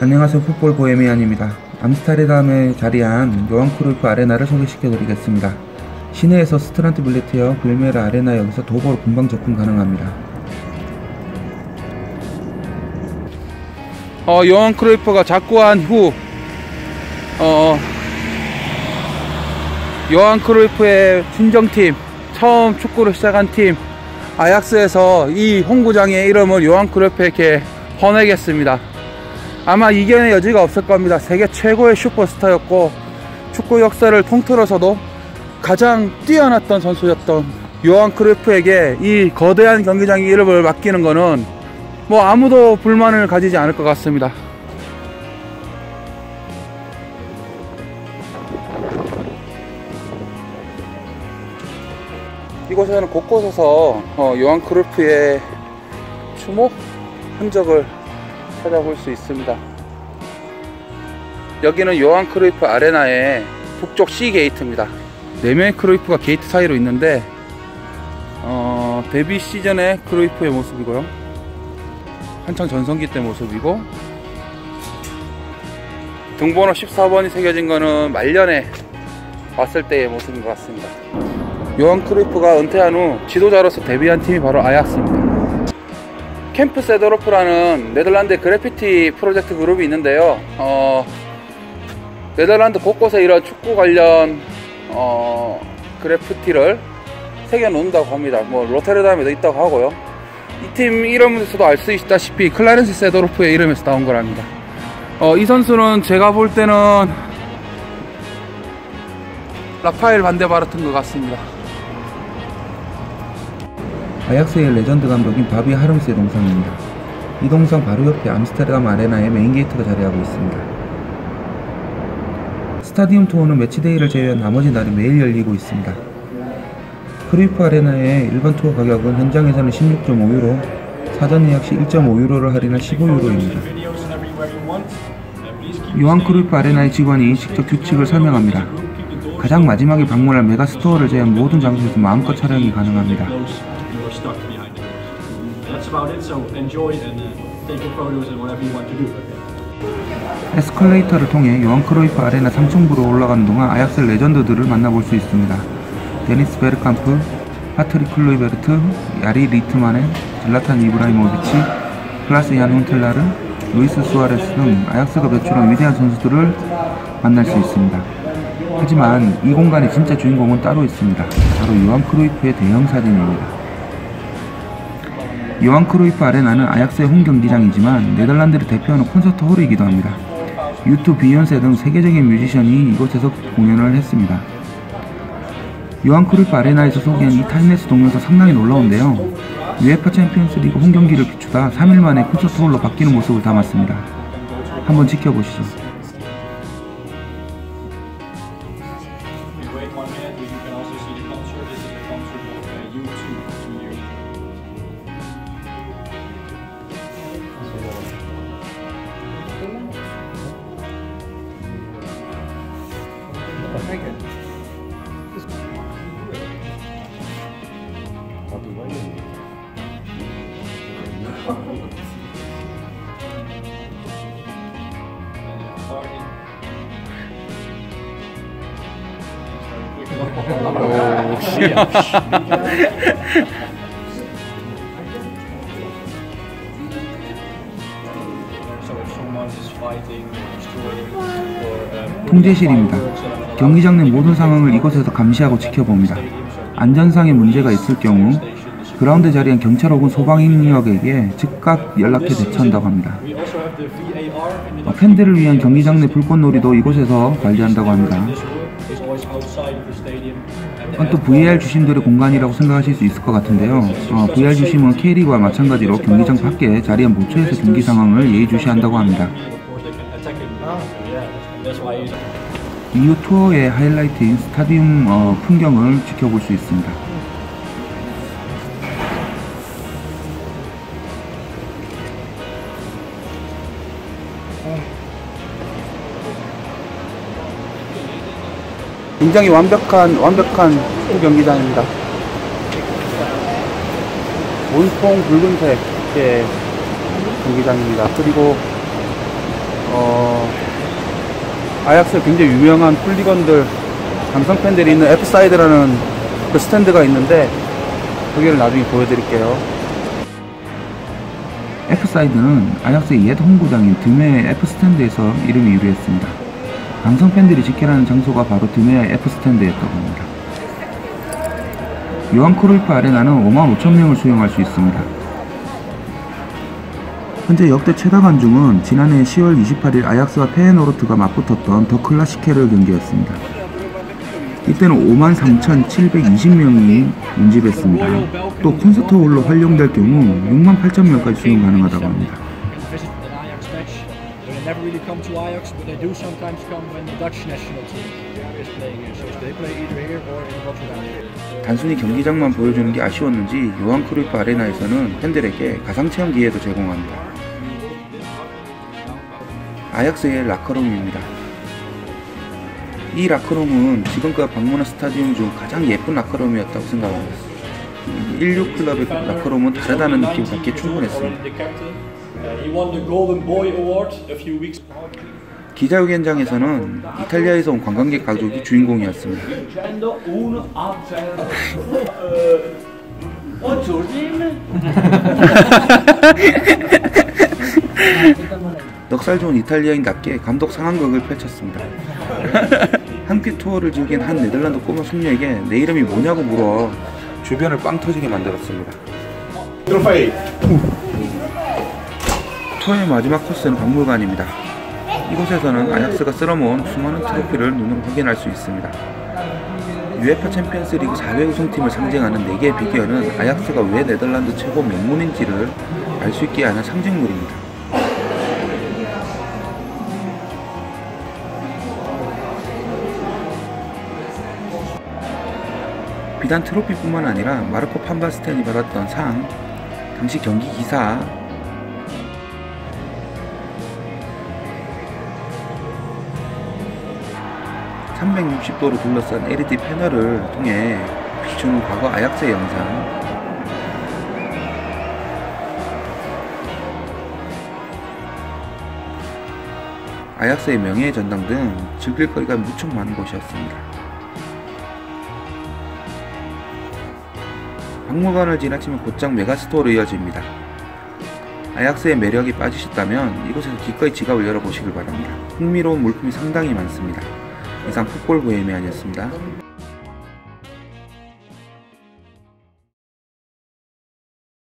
안녕하세요 풋볼 보헤미안입니다. 암스테르담에 자리한 요한 크루이프 아레나를 소개시켜 드리겠습니다. 시내에서 스트란트 빌레트역 빌메르 아레나역에서 도보로 금방 접근 가능합니다. 어, 요한 크루이프가 작고한 후 어, 요한 크루이프의 친정팀 처음 축구를 시작한 팀 아약스에서 이 홈구장의 이름을 요한 크루이프에게 번외겠습니다. 아마 이견의 여지가 없을 겁니다. 세계 최고의 슈퍼스타였고 축구 역사를 통틀어서도 가장 뛰어났던 선수였던 요한 크루이프에게 이 거대한 경기장의 이름을 맡기는 것은 뭐 아무도 불만을 가지지 않을 것 같습니다. 이곳에는 곳곳에서 어, 요한 크루이프의 추모 흔적을 찾아볼 수 있습니다. 여기는 요한 크루이프 아레나의 북쪽 C 게이트입니다. 4명의 크루이프가 게이트 사이로 있는데 어, 데뷔 시즌의 크루이프의 모습이고요. 한창 전성기 때 모습이고 등번호 14번이 새겨진 거는 말년에 왔을 때의 모습인 것 같습니다. 요한 크루이프가 은퇴한 후 지도자로서 데뷔한 팀이 바로 아약스입니다. 캄프 세도르프라는 네덜란드 그래피티 프로젝트 그룹이 있는데요. 어, 네덜란드 곳곳에 이런 축구 관련 어, 그래피티를 새겨 놓는다고 합니다. 뭐 로테르담에도 있다고 하고요. 이 팀 이름에서도 알 수 있다시피 클라렌스 세도르프의 이름에서 나온 거랍니다. 어, 이 선수는 제가 볼 때는 라파엘 반데바르트인 것 같습니다. 아약스의 레전드 감독인 바비 하름스의 동상입니다. 이 동상 바로 옆에 암스테르담 아레나의 main gate가 자리하고 있습니다. 스타디움 투어는 match day를 제외한 나머지 날이 매일 열리고 있습니다. 크루이프 아레나의 일반 투어 가격은 현장에서는 16.5유로, 사전 예약 시 1.5유로를 할인한 15유로입니다. 요한 크루이프 아레나의 직원이 직접 규칙을 설명합니다. 가장 마지막에 방문할 megastore를 제외한 모든 장소에서 마음껏 촬영이 가능합니다. Stuck behind it. That's about it. So enjoy and uh, take your photos and whatever you want to do. 에스컬레이터를 통해 요한 크로이프 아레나 3층부로 올라가는 동안 아약스 legend들을 만나볼 수 있습니다. 데니스 베르캄프, 파트릭 클루이베르트, 야리 리트마넨, 즐라탄 이브라이모비치, 클라스 얀 훈텔라르, 루이스 수아레스 등 아약스가 배출한 위대한 선수들을 만날 수 있습니다. 하지만 이 공간의 진짜 주인공은 따로 있습니다. 바로 요한 크로이프의 대형 사진입니다. 요한 크루이프 아레나는 아약스의 홈 경기장이지만 네덜란드를 대표하는 콘서트 홀이기도 합니다. U2, 비욘세 등 세계적인 뮤지션이 이곳에서 공연을 했습니다. 요한 크루이프 아레나에서 소개한 이 timelapse 동영상 상당히 놀라운데요. UEFA 챔피언스 리그 홈 경기를 비추다 3일 만에 콘서트 홀로 바뀌는 모습을 담았습니다. 한번 지켜보시죠. Very good. Waiting. oh, shit. 통제실입니다. 경기장 내 모든 상황을 이곳에서 감시하고 지켜봅니다. 안전상의 문제가 있을 경우 그라운드에 자리한 경찰 혹은 소방인력에게 즉각 연락해 대처한다고 합니다. 어, 팬들을 위한 경기장 내 불꽃놀이도 이곳에서 관리한다고 합니다. 이건 또 VAR 주심들의 공간이라고 생각하실 수 있을 것 같은데요. 어, VAR 주심은 K리그와 마찬가지로 경기장 밖에 자리한 모처에서 경기 상황을 예의주시한다고 합니다. 이후 투어의 하이라이트인 스타디움 어, 풍경을 지켜볼 수 있습니다. 굉장히 완벽한 완벽한 축구 경기장입니다. 온통 붉은색의 경기장입니다. 그리고 어, 아약스 굉장히 유명한 훌리건들 강성 팬들이 있는 F-side라는 그 스탠드가 있는데 거기를 나중에 보여드릴게요. F-side는 아약스의 옛 홈구장인 드 메르의 F스탠드에서 이름이 유래했습니다. 강성 팬들이 집결하는 장소가 바로 드 메르의 F스탠드였다고 합니다. 요한 크루이프 아레나는 5만 5천 명을 수용할 수 있습니다. 현재 역대 최다 관중은 지난해 10월 28일 아약스와 페에노르트가 맞붙었던 더 클라시케르 경기였습니다. 이때는 53,720명이 운집했습니다. 또 콘서트홀로 활용될 경우 6만 8천 명까지 수용 가능하다고 합니다. Never really come to Ajax, but they do sometimes come when the Dutch national team is playing here. So they play either here or in Rotterdam. 단순히 경기장만 보여주는 게 아쉬웠는지 요한 크루이프 아레나에서는 팬들에게 가상 체험 기회도 제공합니다. 아약스의 라커룸입니다. 이 라커룸은 지금까지 방문한 스타디움 중 가장 예쁜 라커룸이었다고 생각합니다. 16 클럽의 라커룸은 다르다는 느낌을 받기에 충분했습니다. 기자회견장에서는 이탈리아에서 온 관광객 가족이 주인공이었습니다. 넉살 좋은 이탈리아인답게 감독 상황극을 펼쳤습니다. 함께 투어를 즐긴 한 네덜란드 꼬마 숙녀에게 내 이름이 뭐냐고 물어 주변을 빵 터지게 만들었습니다. 투어의 마지막 코스는 박물관입니다. 이곳에서는 아약스가 쓸어모은 수많은 트로피를 눈으로 확인할 수 있습니다. UEFA 챔피언스 리그 4회 우승팀을 상징하는 4개의 big ear는 아약스가 왜 네덜란드 최고 명문인지를 알 수 있게 하는 상징물입니다. 비단 트로피뿐만 아니라 마르코 판바스텐이 받았던 상, 당시 경기 기사, 360도로 둘러싼 LED 패널을 통해 비추는 과거 아약스의 영상 아약스의 명예의 전당 등 즐길 거리가 무척 많은 곳이었습니다. 박물관을 지나치면 곧장 메가스토어로 이어집니다. 아약스의 매력이 빠지셨다면 이곳에서 기꺼이 지갑을 열어보시길 바랍니다. 흥미로운 물품이 상당히 많습니다. 이상 풋볼 보헤미안이었습니다.